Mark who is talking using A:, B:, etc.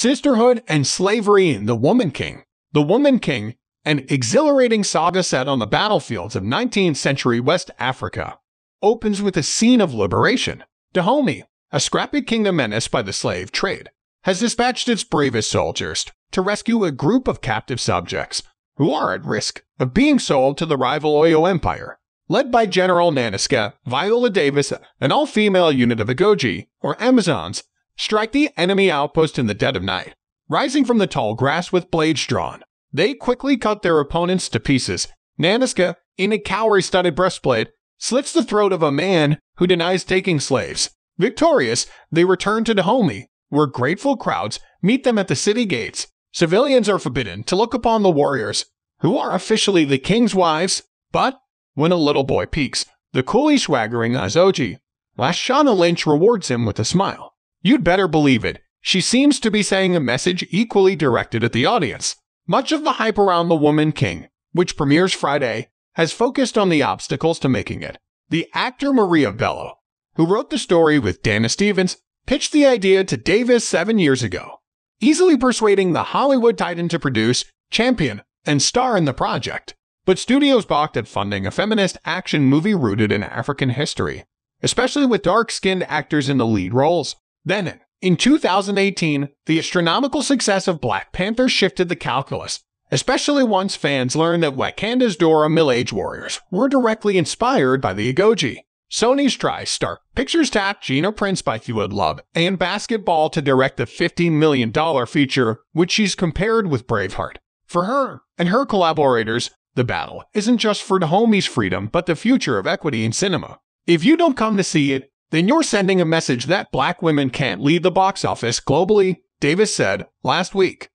A: Sisterhood and Slavery in The Woman King. The Woman King, an exhilarating saga set on the battlefields of 19th century West Africa, opens with a scene of liberation. Dahomey, a scrappy kingdom menaced by the slave trade, has dispatched its bravest soldiers to rescue a group of captive subjects who are at risk of being sold to the rival Oyo Empire. Led by General Nanisca, Viola Davis, an all-female unit of Agojie, or Amazons, strike the enemy outpost in the dead of night. Rising from the tall grass with blades drawn, they quickly cut their opponents to pieces. Nanisca, in a cowrie-studded breastplate, slits the throat of a man who denies taking slaves. Victorious, they return to Dahomey, where grateful crowds meet them at the city gates. Civilians are forbidden to look upon the warriors, who are officially the king's wives, but when a little boy peeks, the coolly swaggering Izogie, Lashana Lynch rewards him with a smile. You'd better believe it, she seems to be saying a message equally directed at the audience. Much of the hype around The Woman King, which premieres Friday, has focused on the obstacles to making it. The actor Maria Bello, who wrote the story with Dana Stevens, pitched the idea to Davis seven years ago, easily persuading the Hollywood titan to produce, champion, and star in the project. But studios balked at funding a feminist action movie rooted in African history, especially with dark skinned actors in the lead roles. Then, in 2018, the astronomical success of Black Panther shifted the calculus, especially once fans learned that Wakanda's Dora Milaje warriors were directly inspired by the Agojie. Sony's TriStar Pictures tapped Gina Prince by Love and Basketball to direct the $50 million feature, which she's compared with Braveheart. For her and her collaborators, the battle isn't just for Dahomey's freedom, but the future of equity in cinema. If you don't come to see it, then you're sending a message that black women can't lead the box office globally, Davis said last week.